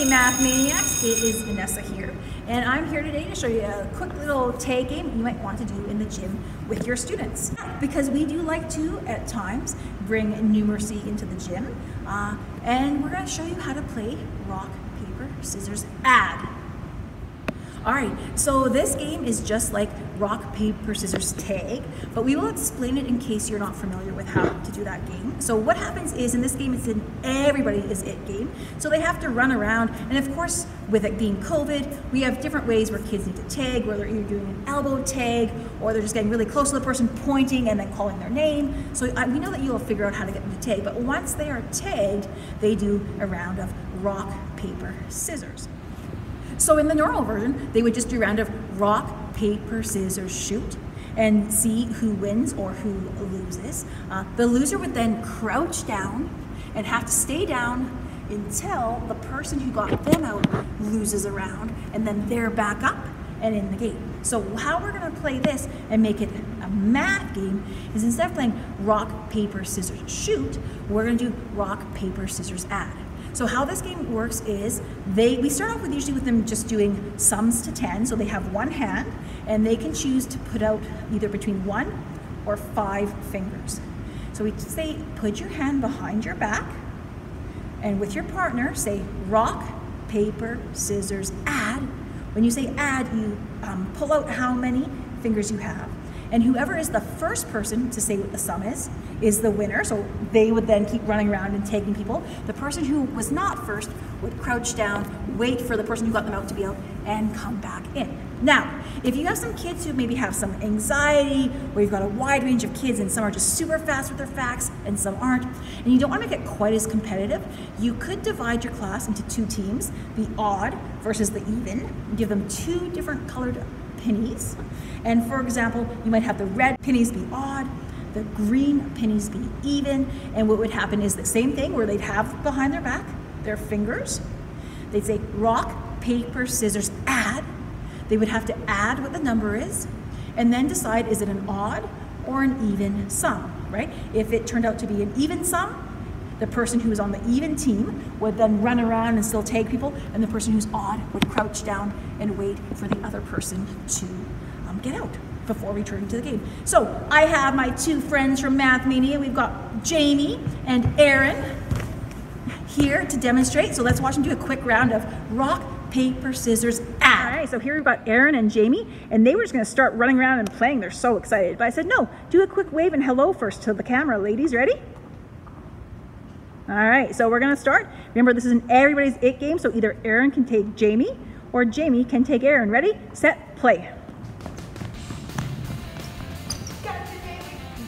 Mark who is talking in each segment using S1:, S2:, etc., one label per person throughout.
S1: Hey Math Maniacs, it is Vanessa here, and I'm here today to show you a quick little tag game you might want to do in the gym with your students. Because we do like to, at times, bring numeracy into the gym, uh, and we're going to show you how to play rock, paper, scissors, add. All right, so this game is just like rock, paper, scissors, tag, but we will explain it in case you're not familiar with how to do that game. So what happens is in this game, it's an everybody is it game. So they have to run around, and of course, with it being COVID, we have different ways where kids need to tag, where they're either doing an elbow tag, or they're just getting really close to the person, pointing and then calling their name. So uh, we know that you'll figure out how to get them to tag, but once they are tagged, they do a round of rock, paper, scissors. So in the normal version, they would just do a round of rock, paper, scissors, shoot and see who wins or who loses. Uh, the loser would then crouch down and have to stay down until the person who got them out loses a round and then they're back up and in the game. So how we're gonna play this and make it a math game is instead of playing rock, paper, scissors, shoot, we're gonna do rock, paper, scissors, add. So how this game works is they we start off with usually with them just doing sums to 10. So they have one hand and they can choose to put out either between one or five fingers. So we say put your hand behind your back and with your partner say rock, paper, scissors, add. When you say add, you um, pull out how many fingers you have. And whoever is the first person to say what the sum is, is the winner. So they would then keep running around and taking people. The person who was not first would crouch down, wait for the person who got them out to be out, and come back in. Now, if you have some kids who maybe have some anxiety, or you've got a wide range of kids and some are just super fast with their facts and some aren't, and you don't want to make it quite as competitive, you could divide your class into two teams, the odd versus the even, give them two different colored pennies. And for example, you might have the red pennies be odd, the green pennies be even, and what would happen is the same thing where they'd have behind their back their fingers. They'd say rock, paper, scissors, add. They would have to add what the number is and then decide is it an odd or an even sum, right? If it turned out to be an even sum, the person who was on the even team would then run around and still tag people, and the person who's odd would crouch down and wait for the other person to um, get out before returning to the game. So I have my two friends from Math Mania. We've got Jamie and Aaron here to demonstrate. So let's watch them do a quick round of rock, paper, scissors, add. All right, so here we've got Aaron and Jamie, and they were just gonna start running around and playing. They're so excited. But I said, no, do a quick wave and hello first to the camera. Ladies, ready? All right, so we're gonna start. Remember, this is an everybody's it game, so either Aaron can take Jamie or Jamie can take Aaron. Ready, set, play.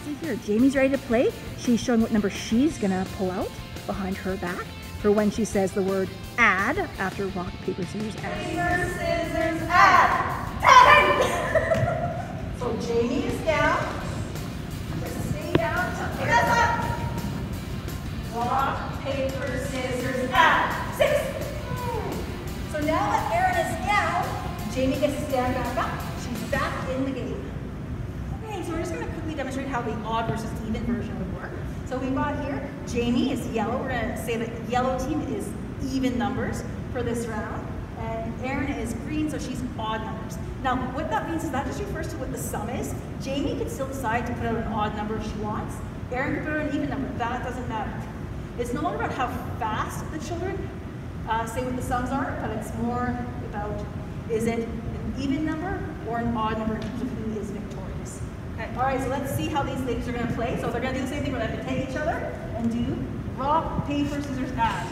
S1: See here, Jamie's ready to play. She's showing what number she's gonna pull out behind her back for when she says the word add after rock, paper, scissors, add.
S2: Paper, scissors, add. so Jamie is down. Stay down. Rock, paper, scissors, add. Six. So now that Aaron is down, Jamie gets to stand back up. She's back in the game.
S1: Okay, so we're just going to quickly demonstrate how the odd versus even version would work. So we've got here, Jamie is yellow. We're going to say that yellow team is even numbers for this round. And Aaron is green, so she's odd numbers. Now, what that means is that just refers to what the sum is. Jamie can still decide to put out an odd number if she wants. Aaron can put out an even number. That doesn't matter. It's no longer about how fast the children uh, say what the sums are, but it's more about is it an even number or an odd number in terms of who is victorious. Okay. All right, so let's see how these ladies are going to play. So they're going to do the same thing. We're going to take each other and do rock, paper, scissors, add.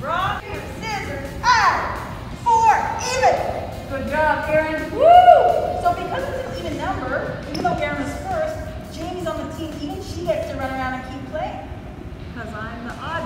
S2: rock, paper, scissors, add. Four, even.
S1: Good job, Aaron. Woo! So because it's an even number, even though Aaron is first, Jamie's on the team, even she gets run around and keep playing. Because I'm the odd